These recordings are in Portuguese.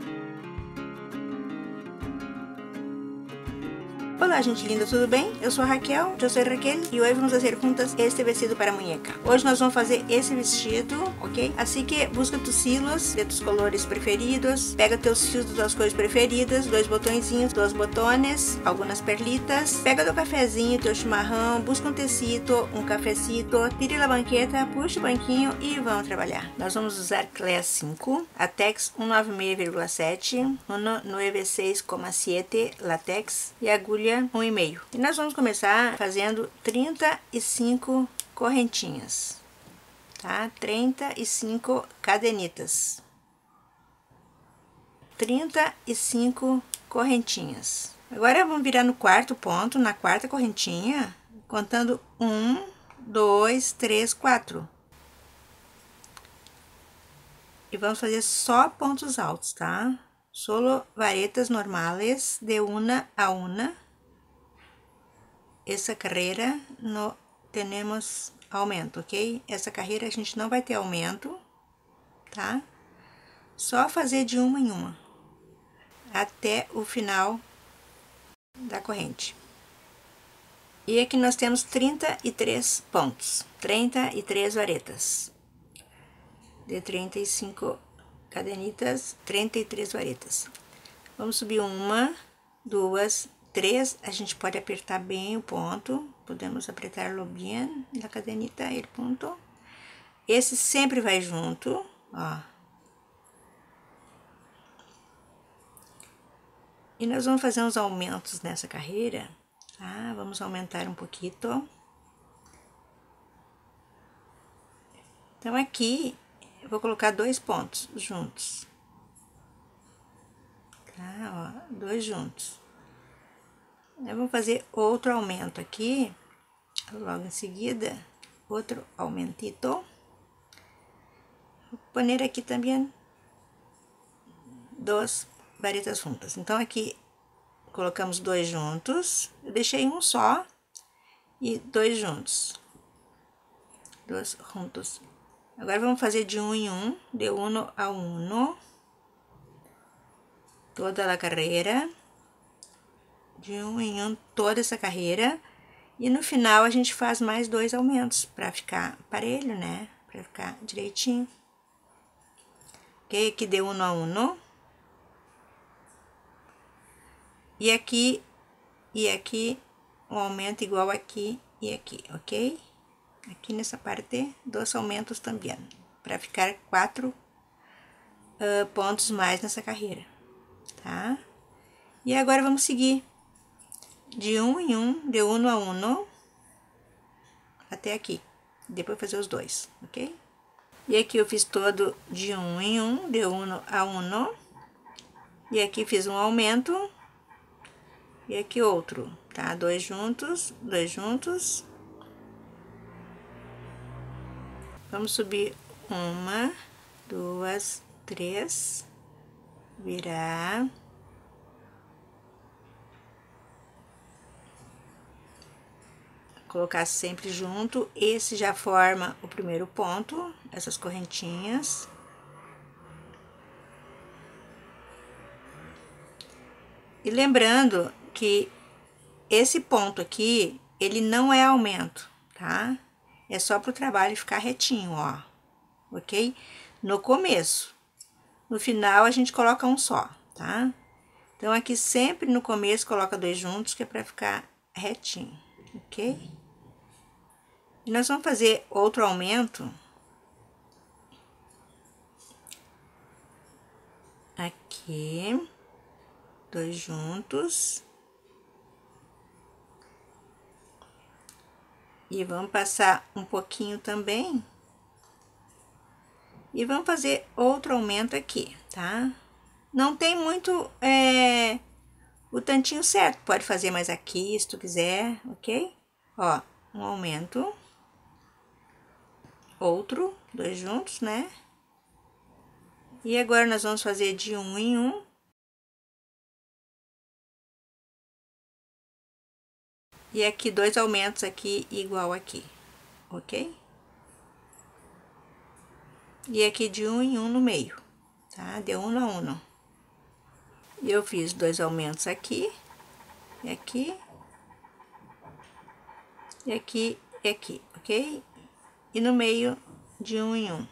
Thank you. Olá gente linda, tudo bem? Eu sou a Raquel, eu sou a Raquel e hoje vamos fazer juntas este vestido para muñeca. Hoje nós vamos fazer esse vestido, ok? Assim que busca tus hilos de tus colores preferidos, pega teus fios das cores preferidas, dois botõezinhos, dois botones, algumas perlitas, pega teu cafezinho, teu chimarrão, busca um tecido, um cafecito, tire a banqueta, puxa o banquinho e vamos trabalhar. Nós vamos usar Class 5, Atex 196,7, 196,7 latex e agulha um e meio. E nós vamos começar fazendo 35 correntinhas, tá? 35 cadenitas. 35 correntinhas. Agora vamos virar no quarto ponto, na quarta correntinha, contando um, dois, três, quatro. E vamos fazer só pontos altos, tá? Solo varetas normales de una a una essa carreira não temos aumento, ok? Essa carreira a gente não vai ter aumento, tá? Só fazer de uma em uma até o final da corrente. E aqui nós temos 33 pontos, 33 varetas. De 35 cadenitas, 33 varetas. Vamos subir uma, duas, três, a gente pode apertar bem o ponto, podemos apertar-lo bem na cadenita, el ponto. Esse sempre vai junto, ó. E nós vamos fazer uns aumentos nessa carreira, tá? Vamos aumentar um pouquinho. Então, aqui, eu vou colocar dois pontos juntos. Tá, ó, dois juntos. Vou fazer outro aumento aqui, logo em seguida, outro aumentito. Vou poner aqui também duas varetas juntas. Então, aqui colocamos dois juntos, eu deixei um só e dois juntos. Dois juntos. Agora, vamos fazer de um em um, de um a um, toda a carreira de um em um toda essa carreira. E no final a gente faz mais dois aumentos para ficar parelho, né? Para ficar direitinho. Ok? Aqui deu um a um. E aqui, e aqui, um aumento igual aqui e aqui, ok? Aqui nessa parte, dois aumentos também, para ficar quatro uh, pontos mais nessa carreira, tá? E agora vamos seguir de um em um, de um a um, até aqui. Depois fazer os dois, ok? E aqui eu fiz todo de um em um, de um a um. E aqui fiz um aumento. E aqui outro, tá? Dois juntos, dois juntos. Vamos subir uma, duas, três, virar. Colocar sempre junto. Esse já forma o primeiro ponto, essas correntinhas. E lembrando que esse ponto aqui, ele não é aumento, tá? É só para o trabalho ficar retinho, ó, ok? No começo. No final, a gente coloca um só, tá? Então, aqui sempre no começo, coloca dois juntos, que é para ficar retinho, ok? Nós vamos fazer outro aumento. Aqui, dois juntos. E vamos passar um pouquinho também. E vamos fazer outro aumento aqui, tá? Não tem muito é, o tantinho certo, pode fazer mais aqui se tu quiser, ok? Ó, um aumento outro, dois juntos, né? E agora nós vamos fazer de um em um. E aqui dois aumentos aqui igual aqui, ok? E aqui de um em um no meio, tá? De um a um. E eu fiz dois aumentos aqui, e aqui, e aqui, e aqui, ok? E no meio de um em um.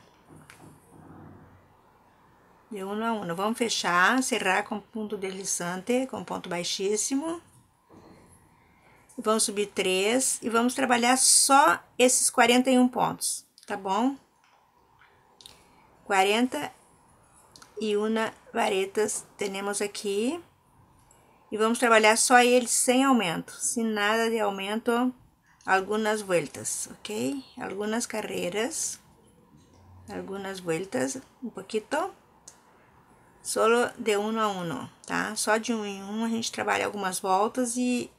De um a um. Vamos fechar, cerrar com ponto deslizante, com ponto baixíssimo. Vamos subir três e vamos trabalhar só esses 41 pontos, tá bom? 41 varetas temos aqui. E vamos trabalhar só eles sem aumento, sem nada de aumento, algumas voltas, ok? Algumas carreiras, algumas voltas, um pouquinho, solo de um a um, tá? Só de um em um a gente trabalha algumas voltas e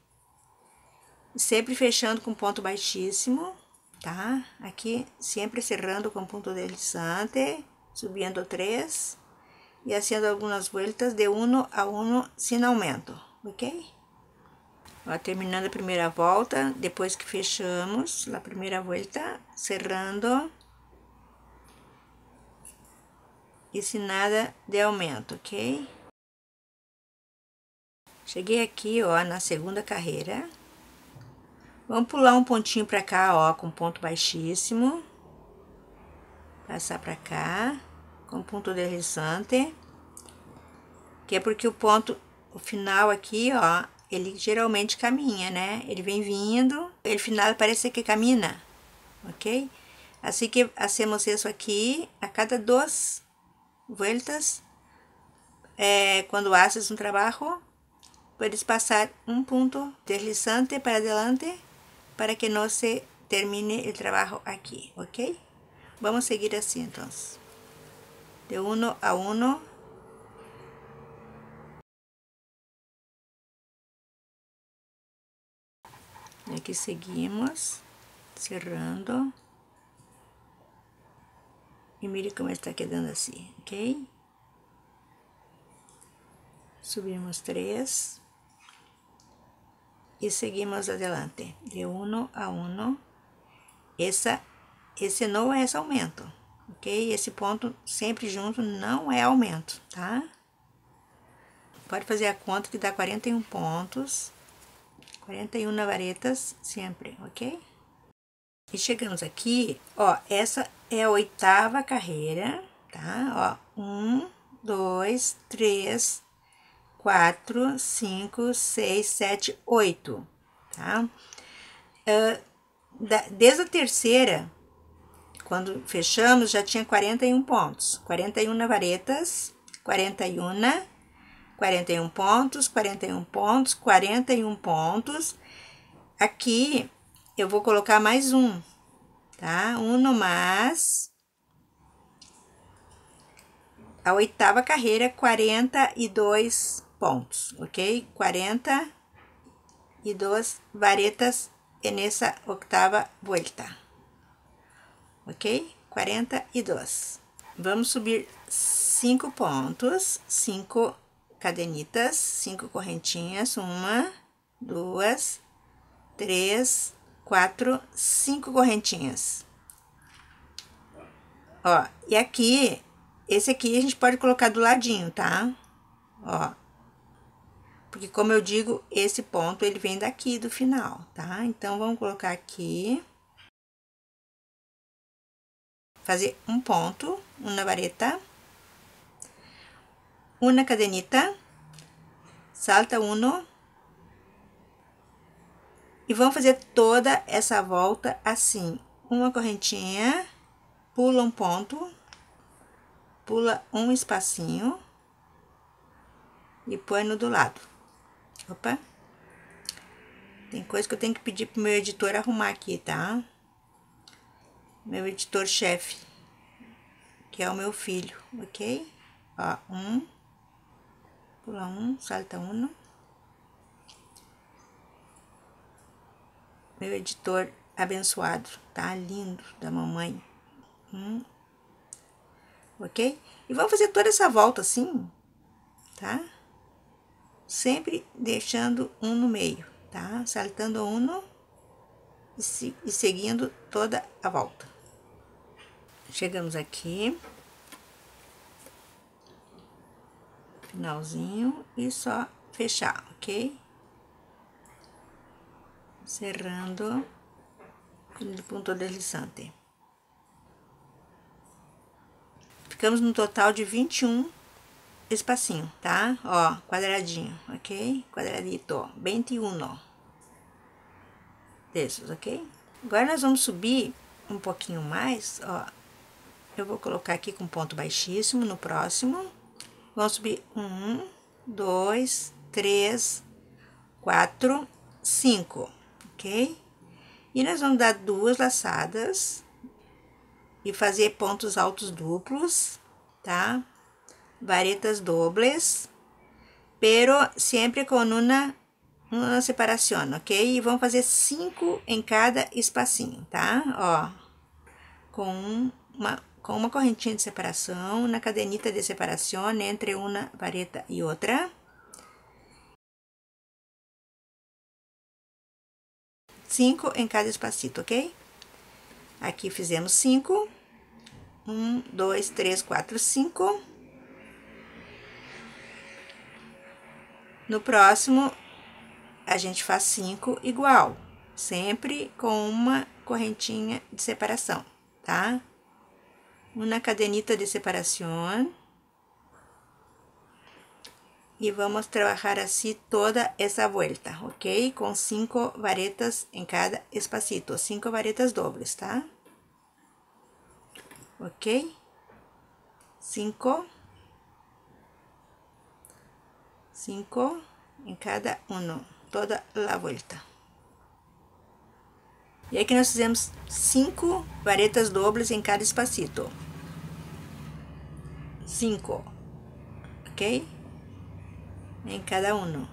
sempre fechando com ponto baixíssimo, tá? Aqui sempre cerrando com ponto deslizante, subindo três e haciendo algumas voltas de um a um sem aumento, ok? Ó, terminando a primeira volta, depois que fechamos a primeira volta, cerrando e sem nada de aumento, ok? Cheguei aqui, ó, na segunda carreira. Vamos pular um pontinho pra cá, ó, com ponto baixíssimo. Passar pra cá com ponto deslizante, que é porque o ponto, o final aqui, ó, ele geralmente caminha, né? Ele vem vindo, ele final parece que caminha, ok? Assim que hacemos isso aqui, a cada duas voltas, é, quando haces um trabalho, puedes passar um ponto deslizante para adelante para que não se termine o trabalho aqui, ok? Vamos seguir assim, então de uno a uno. Aqui seguimos, cerrando. E mire como está quedando assim, ok? Subimos três. E seguimos adelante, de uno a uno. Essa, esse não é esse aumento ok? Esse ponto sempre junto não é aumento, tá? Pode fazer a conta que dá 41 pontos, 41 varetas sempre, ok? E chegamos aqui, ó, essa é a oitava carreira, tá? Ó, um, dois, três, quatro, cinco, seis, sete, oito, tá? Uh, da, desde a terceira, quando fechamos, já tinha 41 pontos. 41 varetas, 41, 41 pontos, 41 pontos, 41 pontos. Aqui, eu vou colocar mais um, tá? Um no mais. A oitava carreira, 42 pontos, ok? 42 varetas nessa oitava volta ok? 42. Vamos subir cinco pontos, cinco cadenitas, cinco correntinhas, uma, duas, três, quatro, cinco correntinhas. Ó, e aqui, esse aqui a gente pode colocar do ladinho, tá? Ó, porque como eu digo, esse ponto ele vem daqui do final, tá? Então, vamos colocar aqui fazer um ponto, uma vareta, uma cadenita, salta um e vamos fazer toda essa volta assim, uma correntinha, pula um ponto, pula um espacinho e põe no do lado. Opa! Tem coisa que eu tenho que pedir pro meu editor arrumar aqui, tá? meu editor-chefe, que é o meu filho, ok? Ó, um, pula um, salta um. Meu editor abençoado, tá? Lindo, da mamãe. Um, ok? E vamos fazer toda essa volta assim, tá? Sempre deixando um no meio, tá? Saltando um e, se, e seguindo toda a volta. Chegamos aqui. Finalzinho e só fechar, ok? Cerrando o ponto deslizante. Ficamos no total de 21 espacinho, tá? Ó, quadradinho, ok? Quadradito, 21 desses, ok? Agora nós vamos subir um pouquinho mais, ó. Eu vou colocar aqui com ponto baixíssimo no próximo. Vamos subir um, dois, três, quatro, cinco, ok? E nós vamos dar duas laçadas e fazer pontos altos duplos, tá? Varetas dobles, pero sempre com uma, uma separação, ok? E vamos fazer cinco em cada espacinho, tá? Ó, com uma, com uma correntinha de separação, na cadenita de separação entre uma vareta e outra. Cinco em cada espacito, ok? Aqui fizemos cinco. Um, dois, três, quatro, cinco. No próximo, a gente faz cinco igual, sempre com uma correntinha de separação, tá? Uma cadenita de separação. E vamos trabalhar assim toda essa volta, ok? Com cinco varetas em cada espacito, cinco varetas dobles, tá? Ok? Cinco. Cinco em cada um, toda a volta. E aqui nós fizemos cinco varetas dobles em cada espacito. Cinco, ok? em cada um.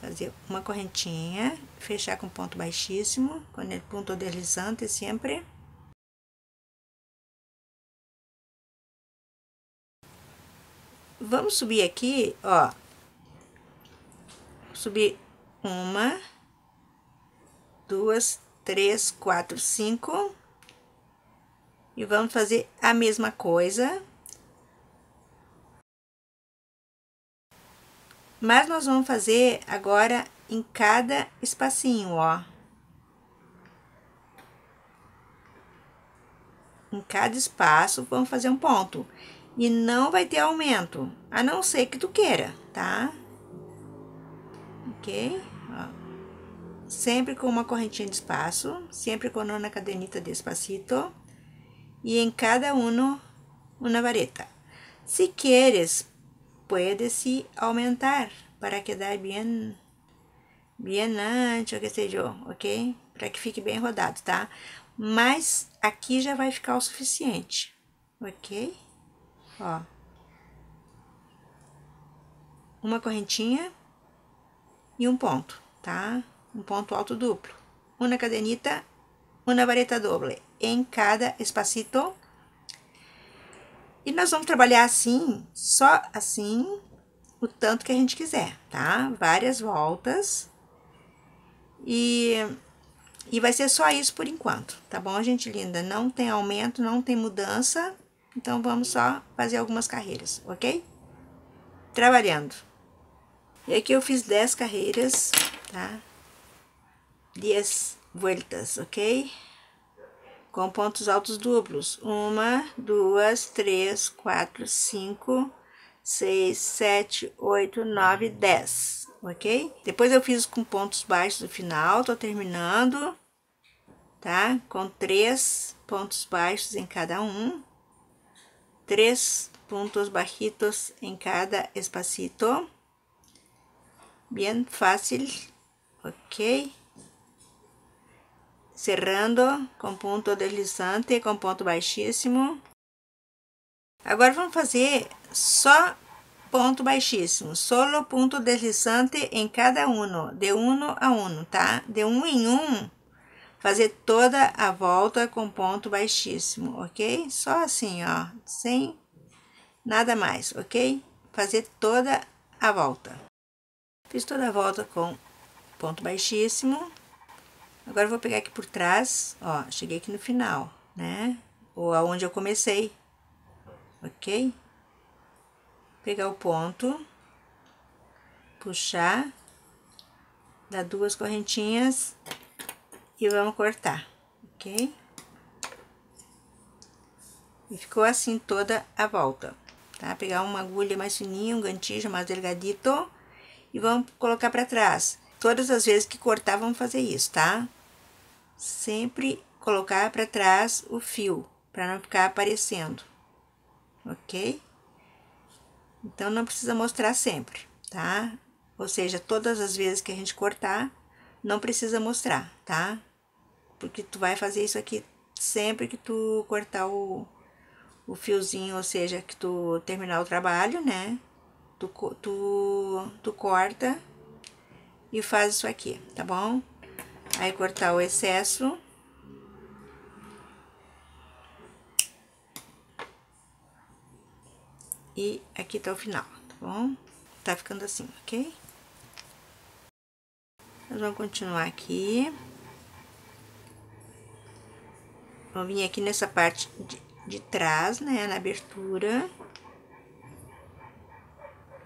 Fazer uma correntinha, fechar com ponto baixíssimo, com o ponto deslizante sempre. Vamos subir aqui, ó. Subir uma, duas, três, quatro, cinco e vamos fazer a mesma coisa. Mas nós vamos fazer agora em cada espacinho, ó. Em cada espaço, vamos fazer um ponto. E não vai ter aumento, a não ser que tu queira, tá? Ok? Ó. Sempre com uma correntinha de espaço, sempre com uma cadenita despacito y en cada uno una vareta. Si quieres, puedes sí aumentar para quedar bien, bien ancho, que eu, ok? Para que fique bem rodado, tá? Mas aqui já vai ficar o suficiente, ok? Ó. Uma correntinha e um ponto, tá? Um ponto alto duplo. Uma cadenita, uma vareta doble em cada espacito. E nós vamos trabalhar assim, só assim, o tanto que a gente quiser, tá? Várias voltas. E, e vai ser só isso por enquanto, tá bom, gente linda? Não tem aumento, não tem mudança. Então, vamos só fazer algumas carreiras, ok? Trabalhando. E aqui eu fiz 10 carreiras, tá? 10 voltas, ok? com pontos altos duplos. Uma, duas, três, quatro, cinco, seis, sete, oito, nove, dez, ok? Depois eu fiz com pontos baixos no final, tô terminando, tá? Com três pontos baixos em cada um, três pontos bajitos em cada espacito, bem fácil, ok? cerrando com ponto deslizante com ponto baixíssimo. Agora vamos fazer só ponto baixíssimo, solo ponto deslizante em cada um, de um a um, tá? De um em um, fazer toda a volta com ponto baixíssimo, ok? Só assim, ó, sem nada mais, ok? Fazer toda a volta. Fiz toda a volta com ponto baixíssimo. Agora, vou pegar aqui por trás, ó, cheguei aqui no final, né? ou aonde eu comecei, ok? Pegar o ponto, puxar, dar duas correntinhas e vamos cortar, ok? E ficou assim toda a volta, tá? Pegar uma agulha mais fininha, um gantilho mais delgadito e vamos colocar para trás. Todas as vezes que cortar, vamos fazer isso, tá? Sempre colocar para trás o fio, para não ficar aparecendo, ok? Então, não precisa mostrar sempre, tá? Ou seja, todas as vezes que a gente cortar, não precisa mostrar, tá? Porque tu vai fazer isso aqui sempre que tu cortar o, o fiozinho, ou seja, que tu terminar o trabalho, né? Tu, tu, tu corta e faz isso aqui, tá bom? Aí cortar o excesso. E aqui tá o final, tá bom? Tá ficando assim, ok? Nós vamos continuar aqui. Vamos vir aqui nessa parte de, de trás, né, na abertura.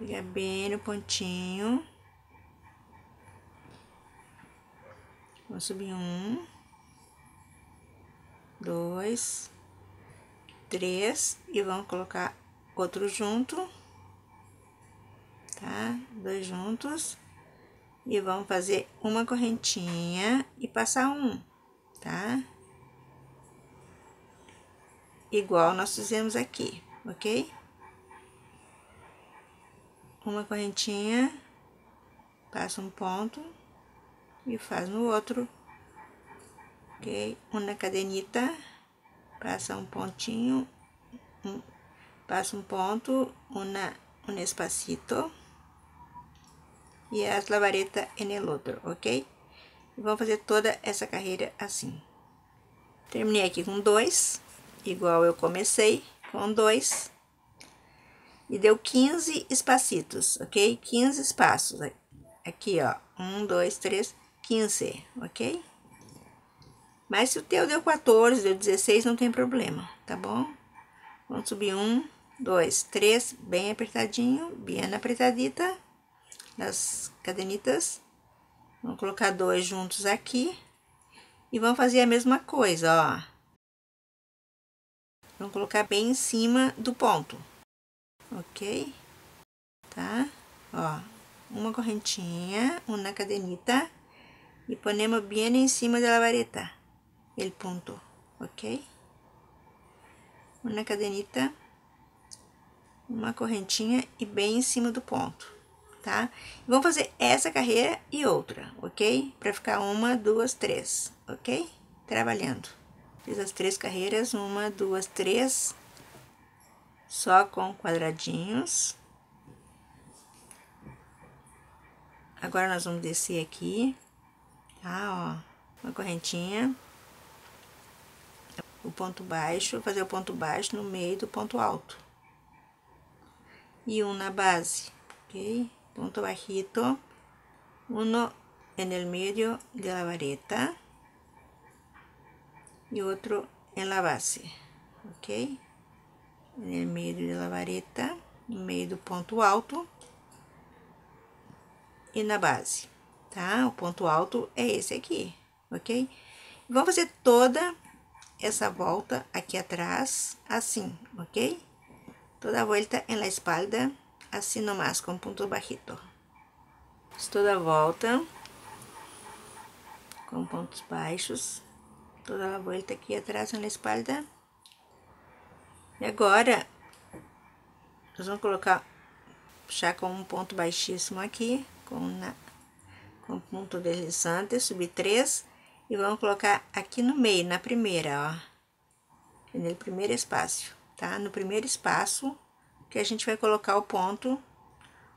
Pegar bem no pontinho. Vamos subir um, dois, três e vamos colocar outro junto, tá? Dois juntos e vamos fazer uma correntinha e passar um, tá? igual nós fizemos aqui, ok? Uma correntinha, passa um ponto e faz no outro, ok? Uma cadenita, passa um pontinho, um, passa um ponto, uma, um espacito e as lavaretas en el outro, ok? Vamos fazer toda essa carreira assim. Terminei aqui com dois igual eu comecei com dois. E deu 15 espacitos, ok? 15 espaços. Aqui, ó. Um, dois, três, 15, ok? Mas se o teu deu 14, deu 16, não tem problema, tá bom? Vamos subir um, dois, três, bem apertadinho, bem apertadita, nas cadenitas. Vamos colocar dois juntos aqui. E vamos fazer a mesma coisa, ó. Vamos colocar bem em cima do ponto, ok? Tá? Ó, uma correntinha, uma cadenita e ponemos bem em cima da vareta, el ponto, ok? Uma cadenita, uma correntinha e bem em cima do ponto, tá? Vamos fazer essa carreira e outra, ok? Para ficar uma, duas, três, ok? Trabalhando. Fiz as três carreiras, uma, duas, três, só com quadradinhos. Agora, nós vamos descer aqui, tá, ó, uma correntinha, o ponto baixo, fazer o ponto baixo no meio do ponto alto. E um na base, ok? Ponto bajito, uno en el medio de la vareta y otro en la base, ok? Meio da vareta, no meio do ponto alto e na base, tá? O ponto alto é esse aqui, ok? Vamos fazer toda essa volta aqui atrás, assim, ok? Toda a volta em la espalda, assim nomás, com ponto bajito. Toda a volta com pontos baixos toda a volta aqui atrás na espalda. E agora, nós vamos colocar, puxar com um ponto baixíssimo aqui, com, na, com ponto deslizante, subir três, e vamos colocar aqui no meio, na primeira, ó, no primeiro espaço, tá? No primeiro espaço, que a gente vai colocar o ponto,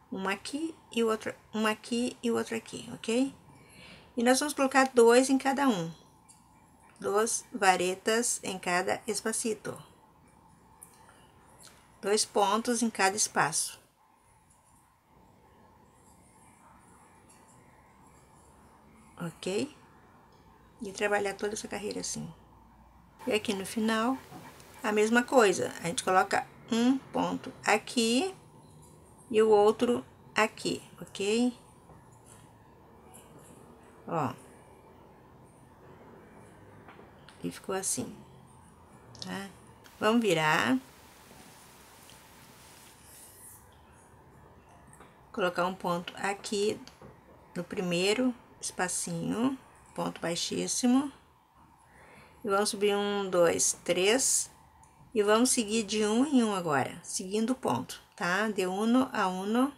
uma aqui e outra, uma aqui e outra aqui, ok? E nós vamos colocar dois em cada um duas varetas em cada espacito. Dois pontos em cada espaço. Ok? E trabalhar toda essa carreira assim. E aqui no final, a mesma coisa. A gente coloca um ponto aqui e o outro aqui, ok? Ó. E ficou assim, tá? Vamos virar. Colocar um ponto aqui no primeiro espacinho, ponto baixíssimo. E vamos subir um, dois, três. E vamos seguir de um em um agora, seguindo o ponto, tá? De uno a uno.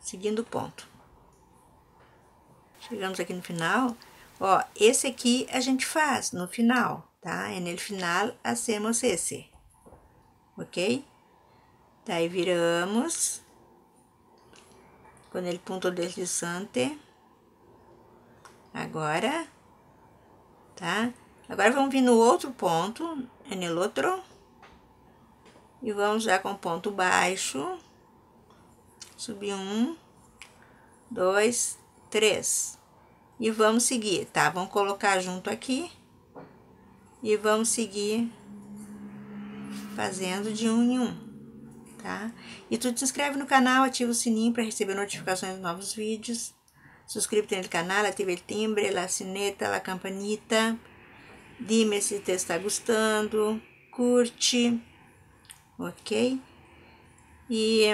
Seguindo o ponto. Chegamos aqui no final. Ó, esse aqui a gente faz no final, tá? É no final hacemos esse, ok? Daí viramos com el punto deslizante. Agora, tá? Agora vamos vir no outro ponto, el outro. E vamos já com ponto baixo. Subir um, dois, três. E vamos seguir, tá? Vamos colocar junto aqui. E vamos seguir fazendo de um em um tá? E tu te inscreve no canal, ativa o sininho para receber notificações de novos vídeos. Suscríbete no canal, ativa o timbre, a sineta, a campanita. Dime se te está gostando, curte, ok? E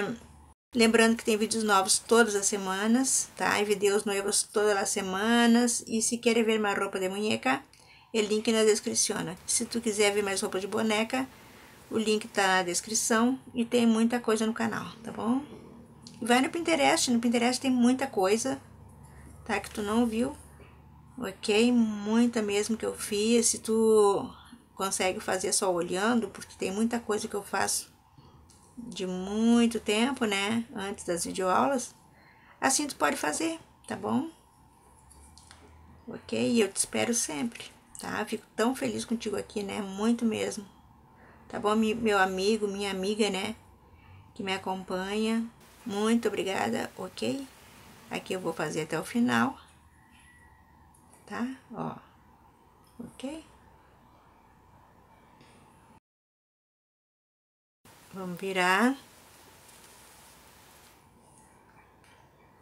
lembrando que tem vídeos novos todas as semanas, tá? E vídeos novos todas as semanas. E se quer ver mais roupa de boneca, o link na descrição. Se tu quiser ver mais roupa de boneca, o link tá na descrição e tem muita coisa no canal, tá bom? Vai no Pinterest, no Pinterest tem muita coisa, tá? Que tu não viu, ok? Muita mesmo que eu fiz, se tu consegue fazer só olhando, porque tem muita coisa que eu faço de muito tempo, né? Antes das videoaulas, assim tu pode fazer, tá bom? Ok? E eu te espero sempre, tá? Fico tão feliz contigo aqui, né? Muito mesmo tá bom? Meu amigo, minha amiga, né? Que me acompanha. Muito obrigada, ok? Aqui eu vou fazer até o final, tá? Ó, ok? Vamos virar.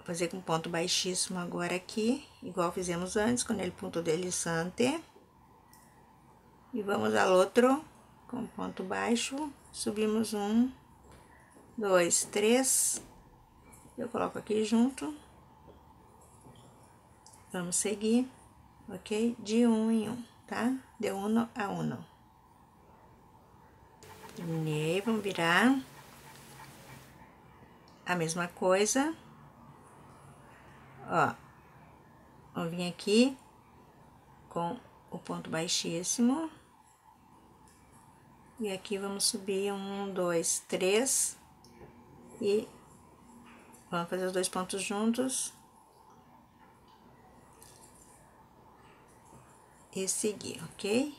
Fazer com ponto baixíssimo agora aqui, igual fizemos antes, com ele ponto deslizante. E vamos ao outro com ponto baixo, subimos um, dois, três, eu coloco aqui junto, vamos seguir, ok? De um em um, tá? De uno a uno. Terminei, vamos virar a mesma coisa, ó, vamos vir aqui com o ponto baixíssimo, e aqui vamos subir um, dois, três. E vamos fazer os dois pontos juntos. E seguir, ok?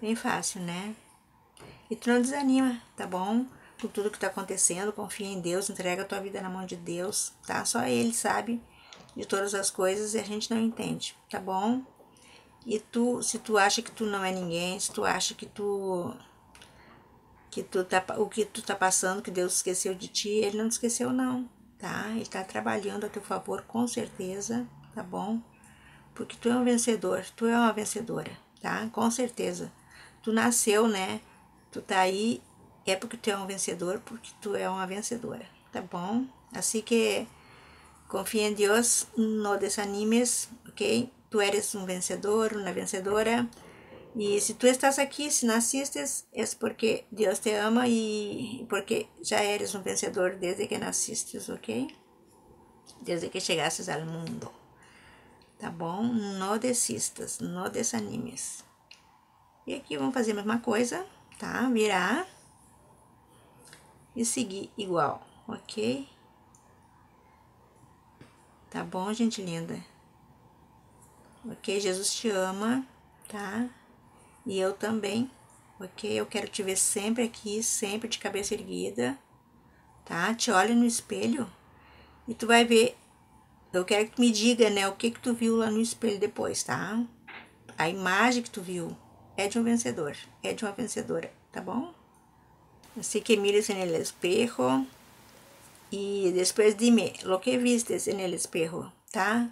Bem fácil, né? E tu não desanima, tá bom? Com tudo que tá acontecendo, confia em Deus, entrega a tua vida na mão de Deus, tá? Só Ele sabe de todas as coisas e a gente não entende, tá bom? E tu, se tu acha que tu não é ninguém, se tu acha que tu que tu tá o que tu tá passando, que Deus esqueceu de ti, ele não te esqueceu não, tá? Ele tá trabalhando a teu favor com certeza, tá bom? Porque tu é um vencedor, tu é uma vencedora, tá? Com certeza. Tu nasceu, né? Tu tá aí é porque tu é um vencedor, porque tu é uma vencedora, tá bom? Assim que confia em Deus, não desanimes, ok? Tu eres um vencedor, uma vencedora. E se tu estás aqui, se nascistes, é porque Deus te ama e porque já eres um vencedor desde que nascistes, ok? Desde que chegastes ao mundo. Tá bom? Não desistas, não desanimes. E aqui vamos fazer a mesma coisa, tá? Virar e seguir igual, ok? Tá bom, gente linda? Ok? Jesus te ama, tá? E eu também, ok? Eu quero te ver sempre aqui, sempre de cabeça erguida, tá? Te olha no espelho e tu vai ver. Eu quero que tu me diga, né, o que que tu viu lá no espelho depois, tá? a imagem que tu viu é de um vencedor, é de uma vencedora, tá bom? Assim que mires en el espejo e depois dime lo que vistes en el espejo, tá?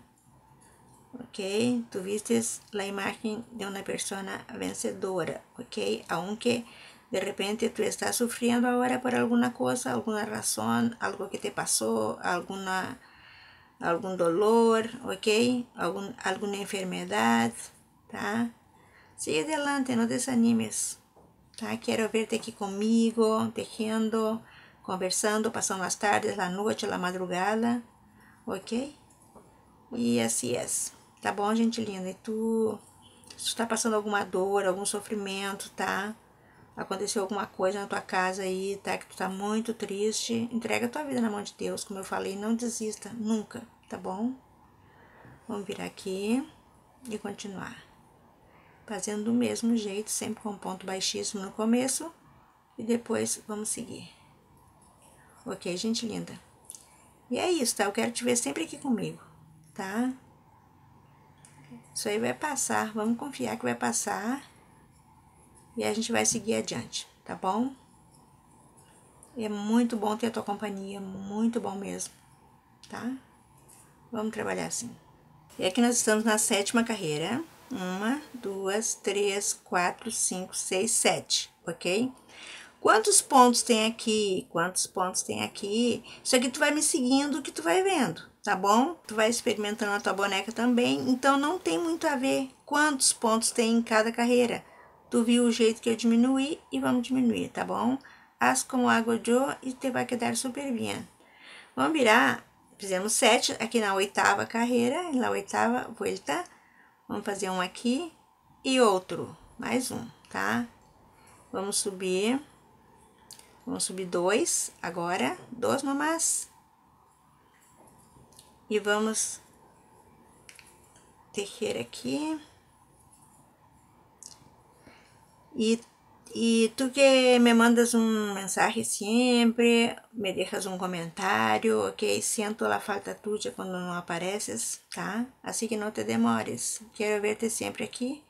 Ok? Tu vistes a imagem de uma pessoa vencedora, ok? Aunque de repente tu estás sufriendo agora por alguma coisa, alguma razão, algo que te passou, alguma algum dolor, ok? Algum, alguma enfermidade, tá? Sigue adelante, não desanimes, tá? Quero verte aqui comigo, tejendo, conversando, passando as tardes, a noite, a madrugada, ok? E assim é, tá bom, gente linda? E tu, se tu está passando alguma dor, algum sofrimento, tá? Aconteceu alguma coisa na tua casa aí, tá? Que tu tá muito triste, entrega tua vida na mão de Deus, como eu falei, não desista, nunca, tá bom? Vamos virar aqui e continuar. Fazendo do mesmo jeito, sempre com ponto baixíssimo no começo e depois vamos seguir. Ok, gente linda? E é isso, tá? Eu quero te ver sempre aqui comigo, tá? Isso aí vai passar, vamos confiar que vai passar e a gente vai seguir adiante, tá bom? É muito bom ter a tua companhia, muito bom mesmo, tá? Vamos trabalhar assim. E aqui nós estamos na sétima carreira. Uma, duas, três, quatro, cinco, seis, sete, ok? Quantos pontos tem aqui? Quantos pontos tem aqui? Isso aqui tu vai me seguindo que tu vai vendo, tá bom? Tu vai experimentando a tua boneca também, então não tem muito a ver quantos pontos tem em cada carreira. Tu viu o jeito que eu diminuí e vamos diminuir, tá bom? Haz como hago yo e te vai quedar super bem. Vamos virar, fizemos sete aqui na oitava carreira, na oitava volta. Vamos fazer um aqui e outro, mais um, tá? Vamos subir, vamos subir dois agora, dois nomás. E vamos tecer aqui. E, e tu que me mandas um mensagem sempre, me deixas um comentário, ok? Sinto a falta tuya quando não apareces, tá? Assim que não te demores. Quero ver-te sempre aqui.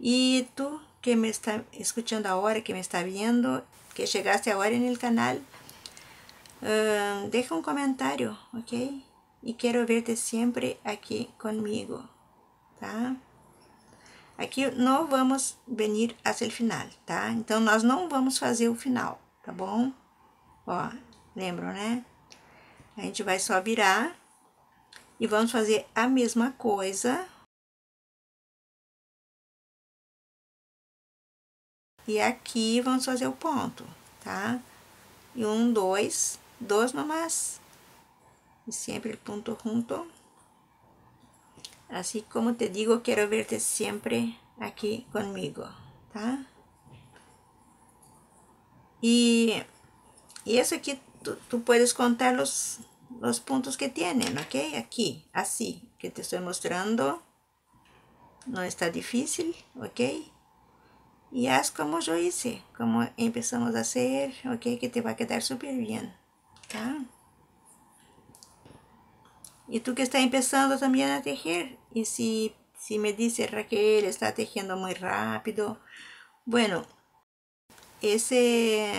E tu que me está escutando agora, que me está vendo, que chegaste agora no canal, uh, deixa um comentário, ok? E quero ver-te sempre aqui comigo, tá? Aqui não vamos venir até o final, tá? Então, nós não vamos fazer o final, tá bom? Ó, lembram, né? A gente vai só virar e vamos fazer a mesma coisa. E aqui vamos fazer o ponto, tá? E um, dois, dois nomás. E sempre ponto junto. Así como te digo, quiero verte siempre aquí conmigo. Y, y eso aquí tú, tú, puedes contar los, los puntos que tienen, ¿ok? Aquí, así, que te estoy mostrando. No está difícil, ¿ok? Y haz como yo hice, como empezamos a hacer, ¿ok? Que te va a quedar súper bien. Y tú que estás empezando también a tejer, y si, si me dice Raquel, está tejiendo muy rápido, bueno, ese,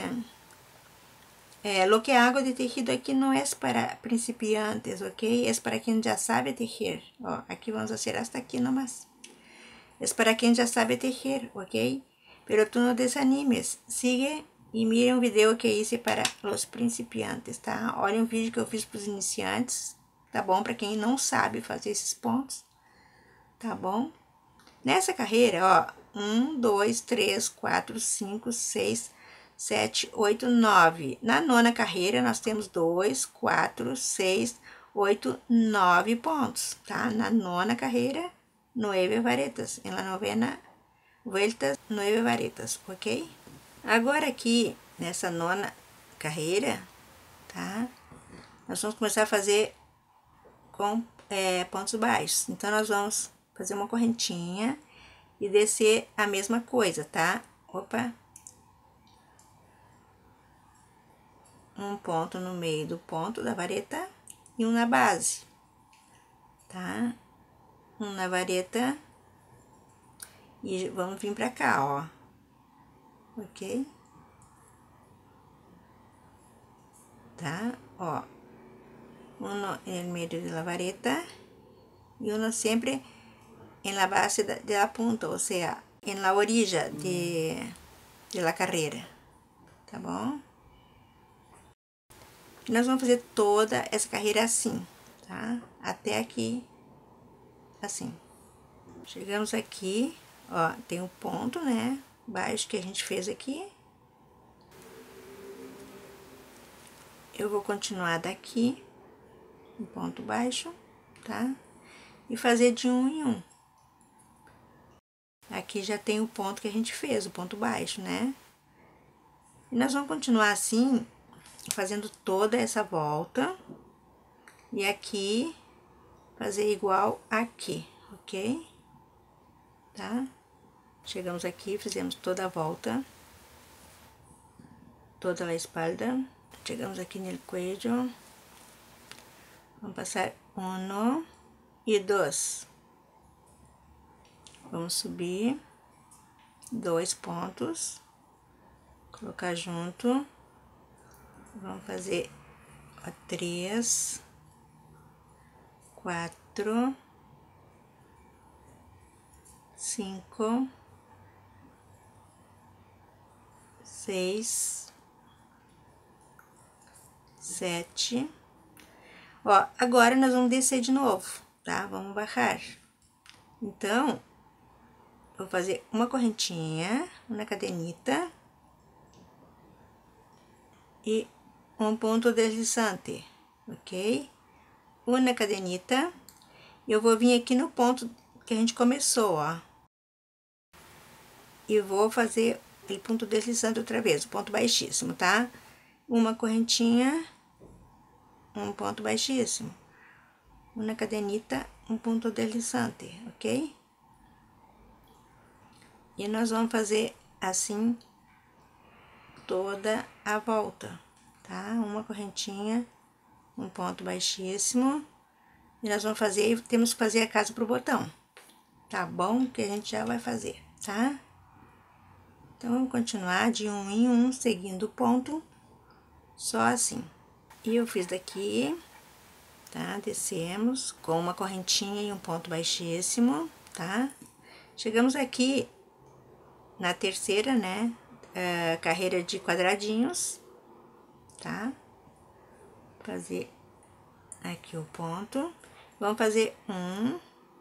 eh, lo que hago de tejido aquí no es para principiantes, ¿ok? Es para quien ya sabe tejer. Oh, aquí vamos a hacer hasta aquí nomás. Es para quien ya sabe tejer, ¿ok? Pero tú no desanimes, sigue e mire um vídeo que hice para os principiantes, tá? Olha um vídeo que eu fiz para os iniciantes, tá bom? Para quem não sabe fazer esses pontos, tá bom? Nessa carreira, ó, um, dois, três, quatro, cinco, seis, sete, oito, nove. Na nona carreira, nós temos dois, quatro, seis, oito, nove pontos, tá? Na nona carreira, nove varetas. Em la novena vueltas, nove varetas, ok? Agora aqui, nessa nona carreira, tá? Nós vamos começar a fazer com é, pontos baixos. Então, nós vamos fazer uma correntinha e descer a mesma coisa, tá? Opa! Um ponto no meio do ponto da vareta e um na base, tá? Um na vareta E vamos vir pra cá, ó. Ok? Tá? Ó. Uno en el medio de la vareta y uno siempre en la base de la punta, o sea, en la orilla de, de la carreira, tá bom? Nós vamos fazer toda essa carreira assim, tá? Até aqui, assim. Chegamos aqui, ó, tem o um ponto, né? Baixo que a gente fez aqui. Eu vou continuar daqui, um ponto baixo, tá? E fazer de um em um. Aqui já tem o ponto que a gente fez, o ponto baixo, né? E nós vamos continuar assim, fazendo toda essa volta. E aqui, fazer igual aqui, ok? Tá? Chegamos aqui, fizemos toda a volta. Toda a espalda. Chegamos aqui no cuello. Vamos passar um e dois. Vamos subir dois pontos, colocar junto, vamos fazer ó, três, quatro, cinco, seis, sete. Ó, agora nós vamos descer de novo, tá? Vamos baixar. Então, vou fazer uma correntinha, uma cadenita e um ponto deslizante, ok? Uma cadenita, eu vou vir aqui no ponto que a gente começou, ó. E vou fazer o ponto deslizante outra vez, o ponto baixíssimo, tá? Uma correntinha, um ponto baixíssimo. Uma cadenita, um ponto deslizante, ok? E nós vamos fazer assim toda a volta, tá? Uma correntinha, um ponto baixíssimo. E nós vamos fazer, temos que fazer a casa pro botão, tá bom? Que a gente já vai fazer, tá? Então, vamos continuar de um em um, seguindo o ponto, só assim. E eu fiz daqui, tá? Descemos com uma correntinha e um ponto baixíssimo, tá? Chegamos aqui na terceira, né, uh, carreira de quadradinhos, tá? Fazer aqui o ponto. Vamos fazer um,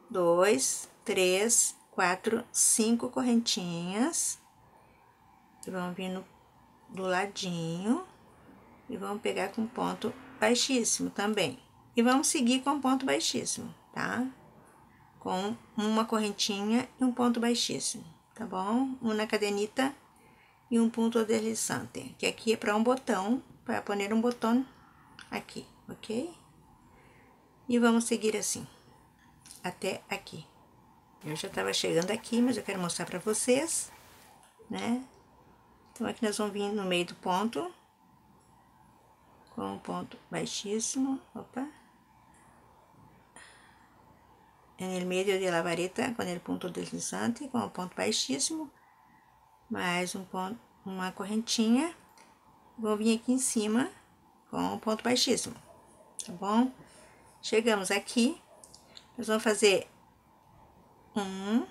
dois, três, quatro, cinco correntinhas. E vamos vir no, do ladinho e vamos pegar com ponto baixíssimo também. E vamos seguir com ponto baixíssimo, tá? Com uma correntinha e um ponto baixíssimo tá bom? Uma cadenita e um ponto deslizante, que aqui é para um botão, para pôr um botão aqui, ok? E vamos seguir assim, até aqui. Eu já tava chegando aqui, mas eu quero mostrar para vocês, né? Então, aqui nós vamos vir no meio do ponto, com um ponto baixíssimo, opa, en el medio de la vareta com o ponto deslizante, com o ponto baixíssimo, mais um ponto, uma correntinha, vou vir aqui em cima com o ponto baixíssimo, tá bom? Chegamos aqui, nós vamos fazer um,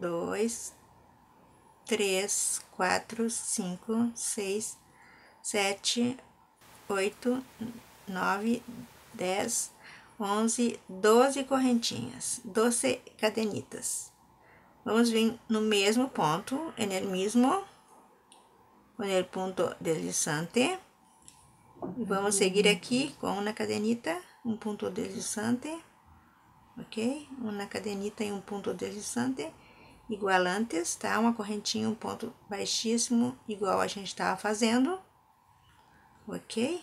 dois, três, quatro, cinco, seis, sete, oito, nove, dez, 11, 12 correntinhas, 12 cadenitas. Vamos vir no mesmo ponto, en el mismo, con el punto deslizante. Vamos seguir aqui com uma cadenita, um ponto deslizante, ok? Uma cadenita e um ponto deslizante, igual antes, tá? Uma correntinha, um ponto baixíssimo, igual a gente estava fazendo, ok?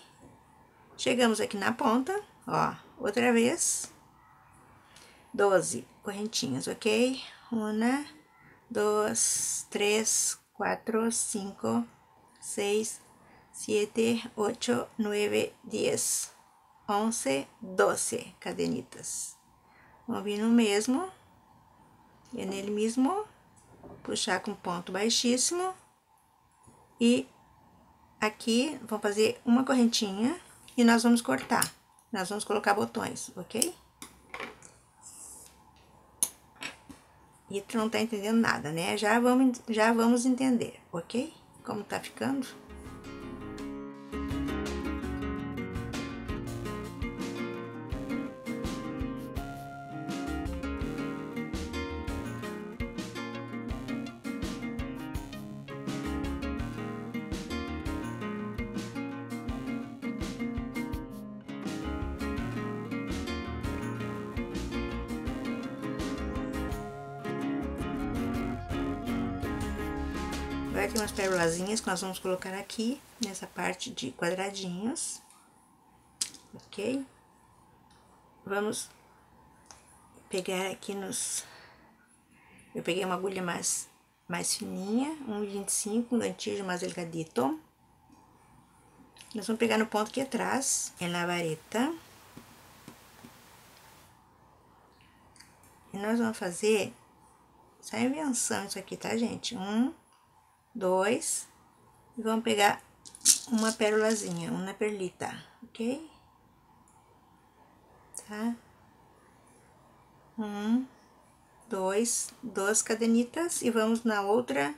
Chegamos aqui na ponta, ó, outra vez, 12 correntinhas, ok? Uma, duas, três, quatro, cinco, seis, sete, oito, nove, dez, onze, doze cadenitas. Vir no mesmo, e nele mesmo puxar com ponto baixíssimo e aqui vamos fazer uma correntinha e nós vamos cortar. Nós vamos colocar botões, ok? E tu não tá entendendo nada, né? Já vamos, já vamos entender, ok? Como tá ficando. Que nós vamos colocar aqui, nessa parte de quadradinhos. Ok? Vamos pegar aqui nos... Eu peguei uma agulha mais, mais fininha, 1,25, um gantillo mais delgadito. Nós vamos pegar no ponto aqui atrás, é na vareta. E nós vamos fazer só invenção isso aqui, tá, gente? Um, dois, e vamos pegar uma pérolazinha, uma perlita, ok? Tá? Um, dois, duas cadenitas e vamos na outra,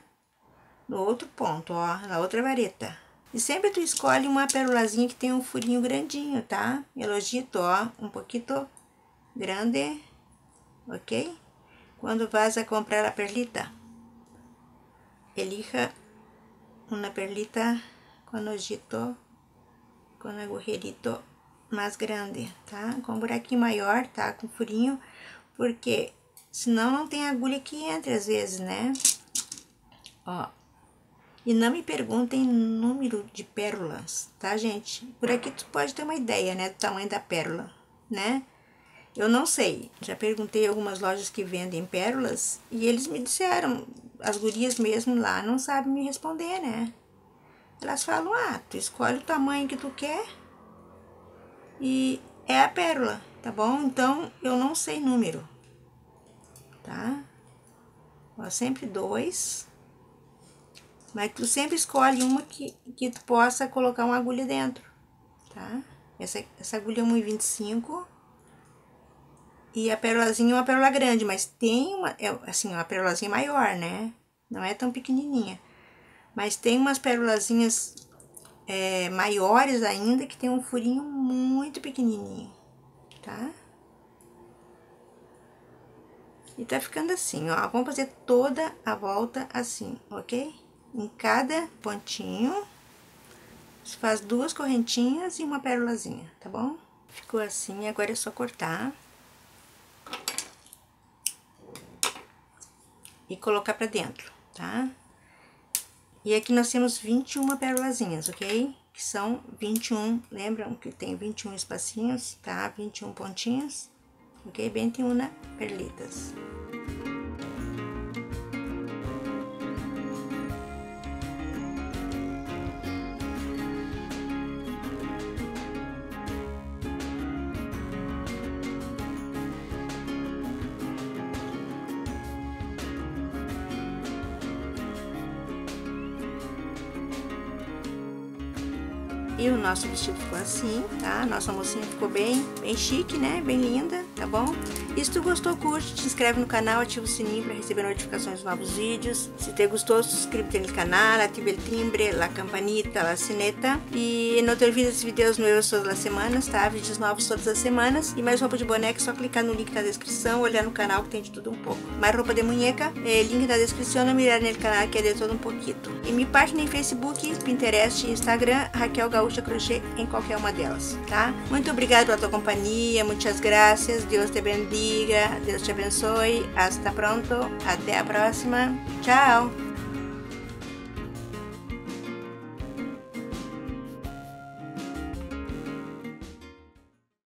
no outro ponto, ó, na outra vareta. E sempre tu escolhe uma pérolazinha que tem um furinho grandinho, tá? Elogito, ó, um pouquinho grande, ok? Quando vas a comprar a perlita, elija una perlita con ojito, com agujerito mais grande, tá? Com um buraquinho maior, tá? Com furinho, porque senão não tem agulha que entre às vezes, né? Ó. E não me perguntem número de pérolas, tá, gente? Por aqui tu pode ter uma ideia, né, do tamanho da pérola, né? Eu não sei, já perguntei algumas lojas que vendem pérolas e eles me disseram, as gurias mesmo lá não sabem me responder, né? Elas falam, ah, tu escolhe o tamanho que tu quer e é a pérola, tá bom? Então, eu não sei número, tá? Ó, sempre dois, mas tu sempre escolhe uma que, que tu possa colocar uma agulha dentro, tá? Essa, essa agulha é 1,25 e a pérolazinha é uma pérola grande, mas tem uma, é, assim, uma pérolazinha maior, né? Não é tão pequenininha. Mas tem umas pérolazinhas é, maiores ainda que tem um furinho muito pequenininho, tá? E tá ficando assim, ó. Vamos fazer toda a volta assim, ok? Em cada pontinho, você faz duas correntinhas e uma pérolazinha, tá bom? Ficou assim, agora é só cortar. E colocar pra dentro, tá? E aqui nós temos 21 pérolazinhas, ok? Que são 21, lembram que tem 21 espacinhos, tá? 21 pontinhos, ok? 21 perlitas. Nosso vestido ficou assim, tá? Nossa mocinha ficou bem, bem chique, né? Bem linda, tá bom? E se tu gostou, curte, te inscreve no canal, ativa o sininho para receber notificações dos novos vídeos. Se te gostou, suscríbete no canal, ativa o timbre, la campanita, la sineta. E não te olvides vídeos novos todas as semanas, tá? Vídeos novos todas as semanas. E mais roupa de boneca, é só clicar no link na descrição, olhar no canal que tem de tudo um pouco. Mais roupa de muñeca, eh, link na descrição, não mirar no canal que é de todo um pouquinho. E minha página em Facebook, Pinterest e Instagram, Raquel Gaúcha Crochê em qualquer uma delas, tá? Muito obrigado pela tua companhia, muitas graças, Deus te bendiga, Deus te abençoe, hasta pronto, até a próxima, tchau!